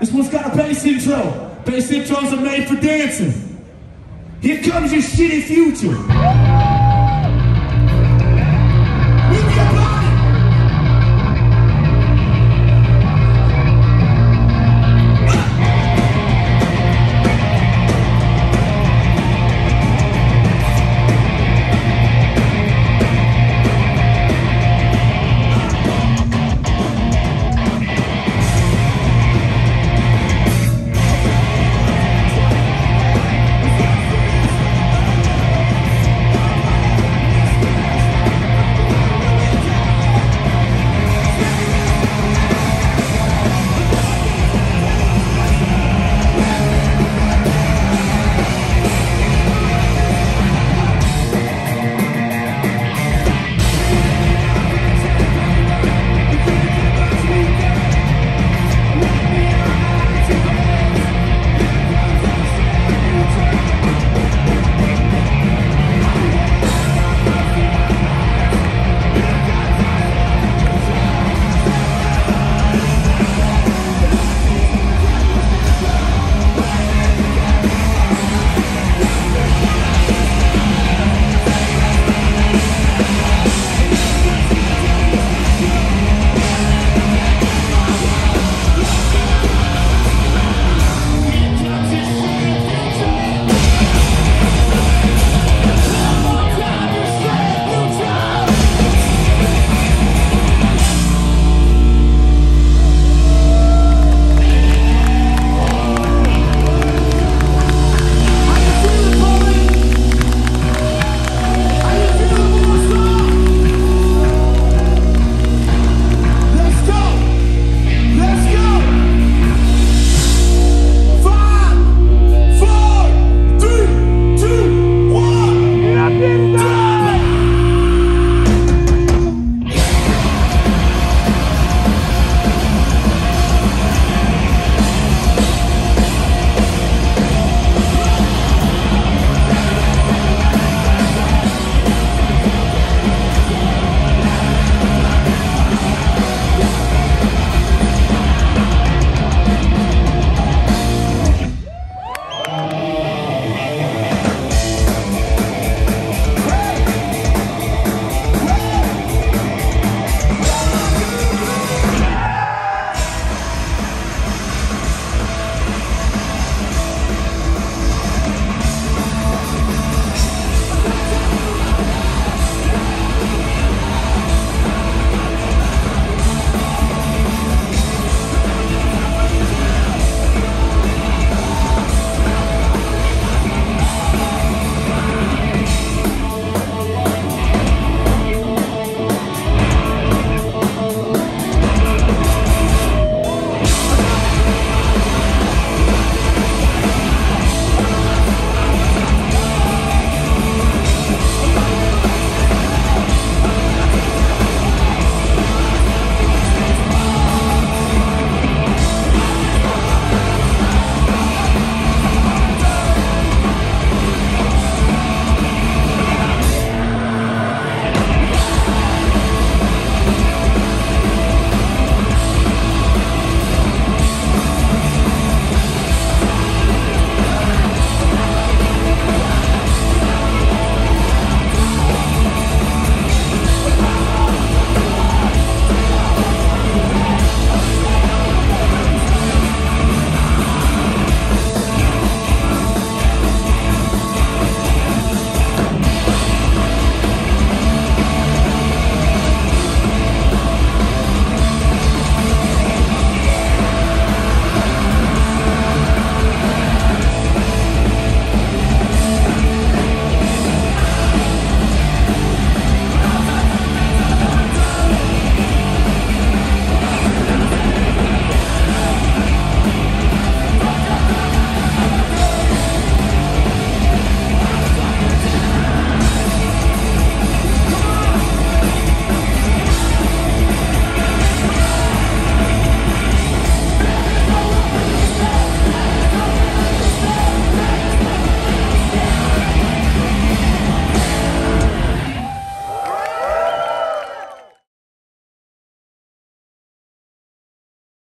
This one's got a bass intro. Bass intros are made for dancing. Here comes your shitty future.